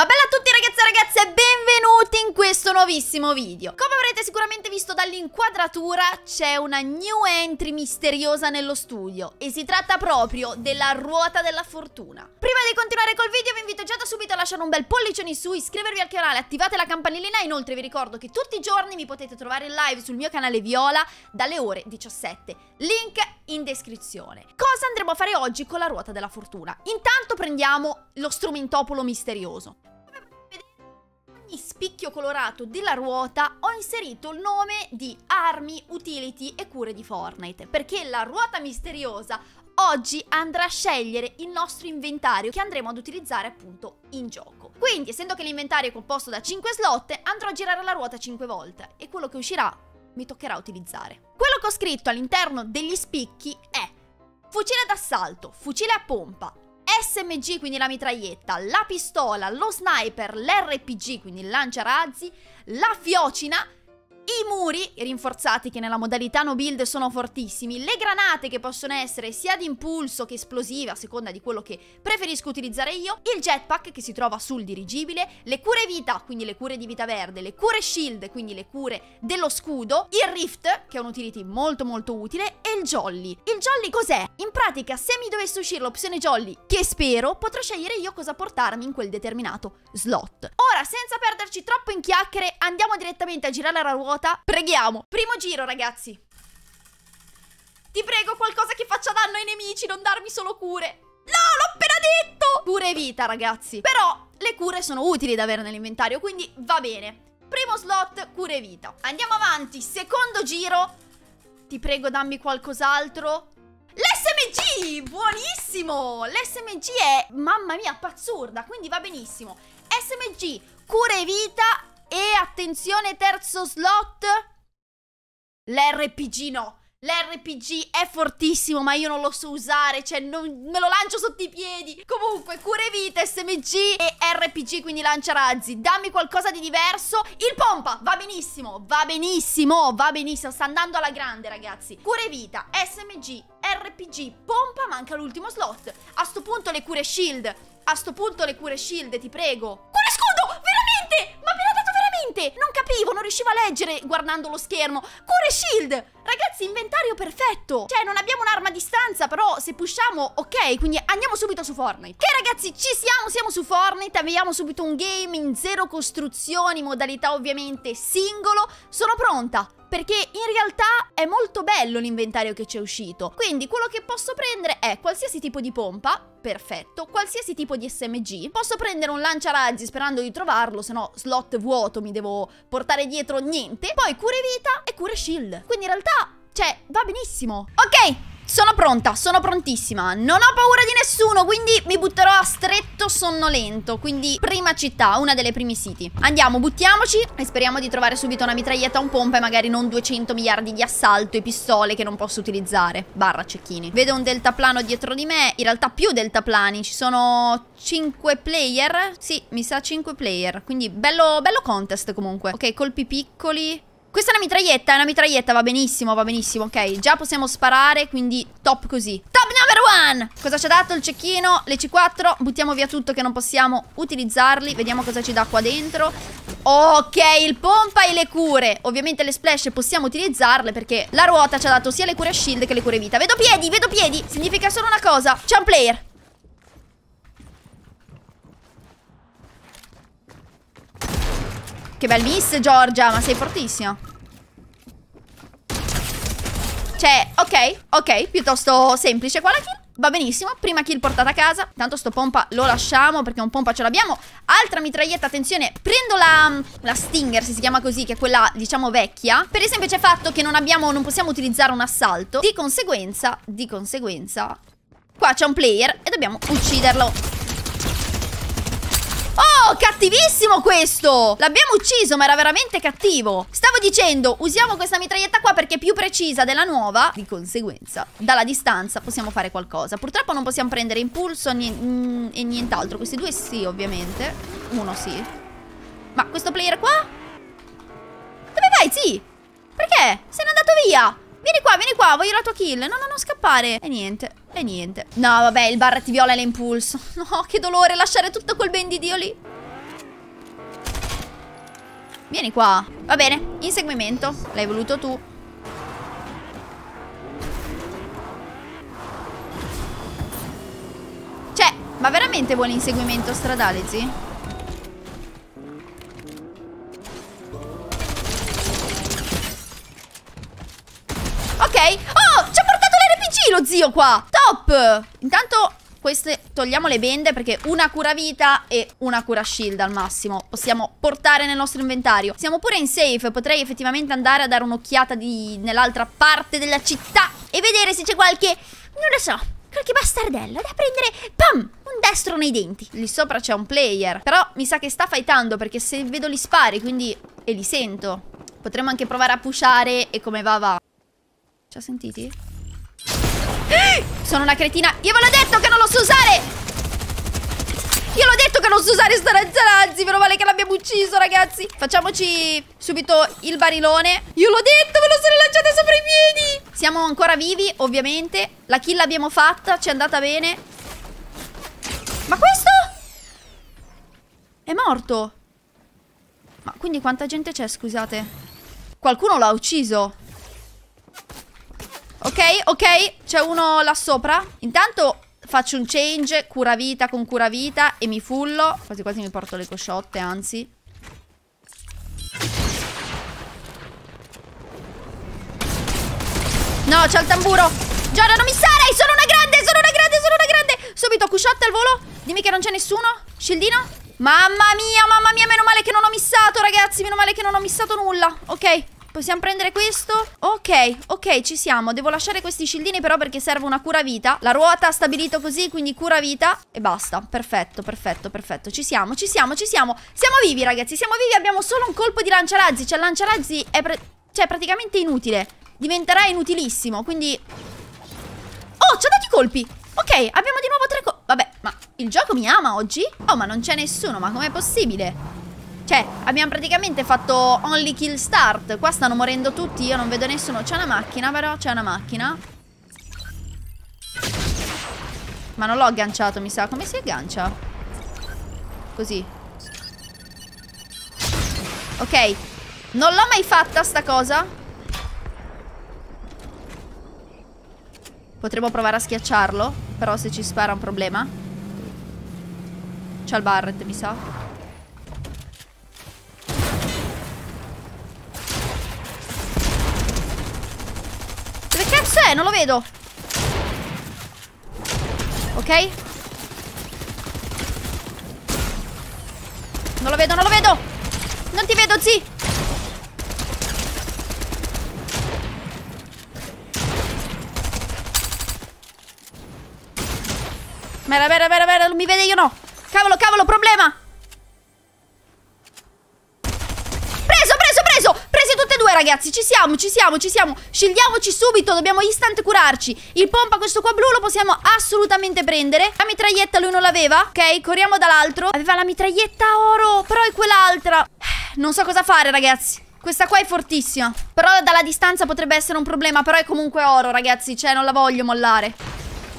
Ma bella a tutti ragazzi e ragazze questo nuovissimo video. Come avrete sicuramente visto dall'inquadratura c'è una new entry misteriosa nello studio E si tratta proprio della ruota della fortuna. Prima di continuare col video vi invito già da subito a lasciare un bel pollicione in su Iscrivervi al canale, attivate la campanellina Inoltre vi ricordo che tutti i giorni mi potete trovare in live sul mio canale Viola Dalle ore 17 Link in descrizione. Cosa andremo a fare oggi con la ruota della fortuna? Intanto prendiamo lo strumentopolo misterioso spicchio colorato della ruota ho inserito il nome di armi, utility e cure di Fortnite perché la ruota misteriosa oggi andrà a scegliere il nostro inventario che andremo ad utilizzare appunto in gioco. Quindi essendo che l'inventario è composto da 5 slot andrò a girare la ruota 5 volte e quello che uscirà mi toccherà utilizzare. Quello che ho scritto all'interno degli spicchi è fucile d'assalto, fucile a pompa, SMG, quindi la mitraglietta, la pistola, lo sniper, l'RPG, quindi il lanciarazzi, la fiocina i muri rinforzati che nella modalità no build sono fortissimi, le granate che possono essere sia di impulso che esplosive a seconda di quello che preferisco utilizzare io, il jetpack che si trova sul dirigibile, le cure vita, quindi le cure di vita verde, le cure shield, quindi le cure dello scudo, il rift che è un utility molto molto utile e il jolly. Il jolly cos'è? In pratica se mi dovesse uscire l'opzione jolly, che spero, potrò scegliere io cosa portarmi in quel determinato slot. Ora senza perderci troppo in chiacchiere andiamo direttamente a girare la ruota ruota. Preghiamo. Primo giro, ragazzi. Ti prego, qualcosa che faccia danno ai nemici, non darmi solo cure. No, l'ho appena detto! Cure vita, ragazzi. Però le cure sono utili da avere nell'inventario, quindi va bene. Primo slot, cure vita. Andiamo avanti, secondo giro. Ti prego, dammi qualcos'altro. L'SMG! Buonissimo! L'SMG è, mamma mia, pazzurda, quindi va benissimo. SMG, cure vita e attenzione, terzo slot. L'RPG no. L'RPG è fortissimo, ma io non lo so usare, cioè non, me lo lancio sotto i piedi. Comunque, cure vita, SMG e RPG, quindi lancia razzi. Dammi qualcosa di diverso. Il pompa, va benissimo, va benissimo, va benissimo. Sta andando alla grande, ragazzi. Cure vita, SMG, RPG, pompa, manca l'ultimo slot. A sto punto le cure shield. A sto punto le cure shield, ti prego. Cure scudo, veramente? Ma me l'ha veramente? Non capivo, non riuscivo a leggere guardando lo schermo. Cure shield! Ragazzi, inventario perfetto! Cioè, non abbiamo un'arma a distanza, però se pushiamo, ok, quindi andiamo subito su Fortnite. Che ragazzi, ci siamo, siamo su Fortnite, avviamo subito un game in zero costruzioni, modalità ovviamente singolo. Sono pronta! Perché in realtà è molto bello l'inventario che ci è uscito. Quindi quello che posso prendere è qualsiasi tipo di pompa, perfetto, qualsiasi tipo di SMG. Posso prendere un lanciarazzi sperando di trovarlo, se no slot vuoto mi devo portare dietro niente. Poi cure vita e cure shield. Quindi in realtà, cioè, va benissimo. Ok, sono pronta, sono prontissima. Non ho paura di nessuno, quindi mi butterò a stretto sonnolento. Quindi prima città, una delle primi siti. Andiamo, buttiamoci e speriamo di trovare subito una mitraglietta, un pompa e magari non 200 miliardi di assalto e pistole che non posso utilizzare. Barra cecchini. Vedo un deltaplano dietro di me, in realtà più deltaplani. Ci sono 5 player. Sì, mi sa 5 player. Quindi bello, bello contest comunque. Ok, colpi piccoli. Questa è una mitraglietta, è una mitraglietta, va benissimo, va benissimo, ok. Già possiamo sparare, quindi top così. Top number one! Cosa ci ha dato il cecchino? Le C4, buttiamo via tutto che non possiamo utilizzarli. Vediamo cosa ci dà qua dentro. Ok, il pompa e le cure. Ovviamente le splash possiamo utilizzarle perché la ruota ci ha dato sia le cure shield che le cure vita. Vedo piedi, vedo piedi. Significa solo una cosa. C'è un player. Che bel miss, Giorgia, ma sei fortissima. Cioè, ok, ok, piuttosto semplice. Qua la kill. Va benissimo, prima kill portata a casa. Tanto sto pompa lo lasciamo perché un pompa ce l'abbiamo. Altra mitraglietta, attenzione Prendo la, la, Stinger, se si chiama così Che è quella, diciamo, vecchia. Per il semplice fatto che non abbiamo, non possiamo utilizzare un assalto. Di conseguenza, di conseguenza Qua c'è un player e dobbiamo ucciderlo cattivissimo questo! L'abbiamo ucciso, ma era veramente cattivo. Stavo dicendo, usiamo questa mitraglietta qua perché è più precisa della nuova. Di conseguenza, dalla distanza possiamo fare qualcosa. Purtroppo non possiamo prendere impulso mm, e nient'altro. Questi due sì, ovviamente. Uno sì. Ma questo player qua? Dove vai, sì? Perché? Se n'è andato via. Vieni qua, vieni qua, voglio la tua kill. No, no, non scappare. E niente, e niente. No, vabbè, il barret viola l'impulso. No, che dolore lasciare tutto quel ben di Dio lì. Vieni qua. Va bene, inseguimento. L'hai voluto tu. Cioè, ma veramente vuole inseguimento stradale, zi? Ok. Oh, ci ha portato l'RPG lo zio qua. Top. Intanto queste togliamo le bende perché una cura vita e una cura shield al massimo possiamo portare nel nostro inventario. Siamo pure in safe, potrei effettivamente andare a dare un'occhiata nell'altra parte della città e vedere se c'è qualche, non lo so, qualche bastardello da prendere, pam, un destro nei denti. Lì sopra c'è un player, però mi sa che sta fightando perché se vedo gli spari, quindi, e li sento. Potremmo anche provare a pushare e come va va. Ci ha sentiti? Sono una cretina. Io ve l'ho detto che non lo so usare! Io l'ho detto che non so usare sta razzarazzi Meno male che l'abbiamo ucciso ragazzi. Facciamoci subito il barilone. Io l'ho detto, ve lo sono lanciata sopra i piedi! Siamo ancora vivi ovviamente. La kill l'abbiamo fatta, ci è andata bene. Ma questo? È morto! Ma quindi quanta gente c'è scusate? Qualcuno l'ha ucciso Ok, ok, c'è uno là sopra. Intanto faccio un change, cura vita con cura vita e mi fullo. Quasi quasi mi porto le cosciotte, anzi. No, c'è il tamburo. Giorgia, non mi sarei, sono una grande, sono una grande, sono una grande. Subito, cusciotte al volo. Dimmi che non c'è nessuno. Scildino. Mamma mia, mamma mia, meno male che non ho missato, ragazzi. Meno male che non ho missato nulla. Ok. Possiamo prendere questo? Ok, ok, ci siamo. Devo lasciare questi scildini però perché serve una cura vita. La ruota ha stabilito così, quindi cura vita. E basta. Perfetto, perfetto, perfetto. Ci siamo, ci siamo, ci siamo. Siamo vivi, ragazzi. Siamo vivi. Abbiamo solo un colpo di lanciarazzi. Cioè, il lanciarazzi è cioè, praticamente inutile. Diventerà inutilissimo, quindi... Oh, ci ha dato i colpi. Ok, abbiamo di nuovo tre colpi. Vabbè, ma il gioco mi ama oggi? Oh, ma non c'è nessuno. Ma com'è possibile? Cioè, abbiamo praticamente fatto only kill start. Qua stanno morendo tutti, io non vedo nessuno. C'è una macchina, però, c'è una macchina. Ma non l'ho agganciato, mi sa. Come si aggancia? Così. Ok. Non l'ho mai fatta sta cosa. Potremmo provare a schiacciarlo. Però se ci spara è un problema. C'è il Barret, mi sa. Cos'è? Non lo vedo. Ok. Non lo vedo, non lo vedo. Non ti vedo, zi. Mera, mera, mera, mera, non mi vede io no. Cavolo, cavolo, problema. due ragazzi, ci siamo, ci siamo, ci siamo. Scegliamoci subito, dobbiamo instant curarci. Il pompa questo qua blu lo possiamo assolutamente prendere. La mitraglietta lui non l'aveva? Ok, corriamo dall'altro. Aveva la mitraglietta oro, però è quell'altra. Non so cosa fare ragazzi. Questa qua è fortissima. Però dalla distanza potrebbe essere un problema Però è comunque oro ragazzi. Cioè non la voglio mollare.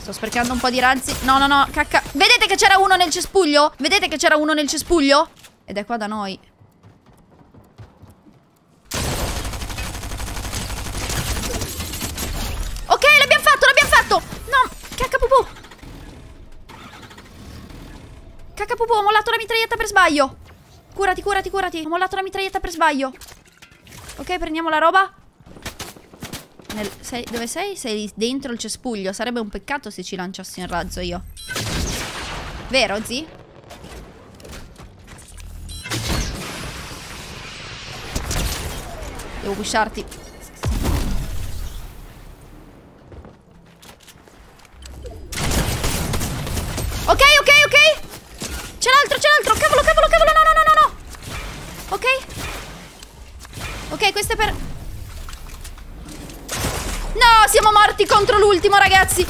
Sto sprecando un po' di razzi. No no no cacca. Vedete che c'era uno nel cespuglio? Vedete che c'era uno nel cespuglio? Ed è qua da noi Cacapupù, ho mollato la mitraglietta per sbaglio. Curati, curati, curati. Ho mollato la mitraglietta per sbaglio. Ok, prendiamo la roba. Nel, sei, Dove sei? Sei dentro il cespuglio. Sarebbe un peccato se ci lanciassi un razzo io. Vero, zi? Devo pusharti Ok, ok, ok. C'è l'altro, c'è l'altro. Cavolo, cavolo, cavolo. No, no, no, no, no. Ok. Ok, questo è per... No, siamo morti contro l'ultimo, ragazzi.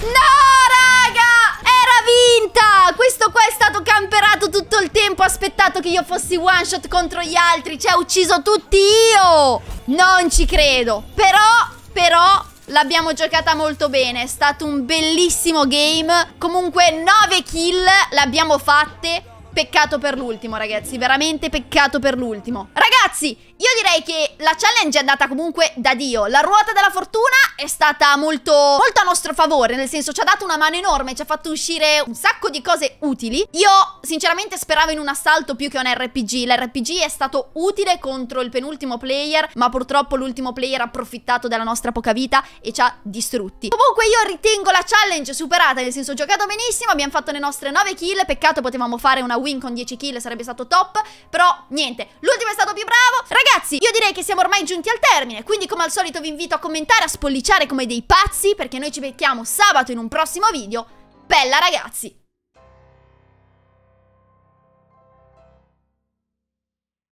No, raga! Era vinta! Questo qua è stato camperato tutto il tempo. Ha aspettato che io fossi one shot contro gli altri. Ci ha ucciso tutti io. Non ci credo. Però, però, L'abbiamo giocata molto bene, è stato un bellissimo game. Comunque 9 kill l'abbiamo fatte. peccato per l'ultimo, ragazzi. Veramente peccato per l'ultimo. Ragazzi, io direi che la challenge è andata comunque da Dio. La ruota della fortuna è stata molto, molto a nostro favore, nel senso ci ha dato una mano enorme, ci ha fatto uscire un sacco di cose utili. Io sinceramente speravo in un assalto più che un RPG. L'RPG è stato utile contro il penultimo player, ma purtroppo l'ultimo player ha approfittato della nostra poca vita e ci ha distrutti. Comunque io ritengo la challenge superata, nel senso ho giocato benissimo, abbiamo fatto le nostre 9 kill, peccato potevamo fare una win con 10 kill, sarebbe stato top, però niente, l'ultimo è stato più bravo. Ragazzi, io direi che siamo ormai giunti al termine, quindi come al solito vi invito a commentare, a spolliciare come dei pazzi, perché noi ci becchiamo sabato in un prossimo video. Bella ragazzi!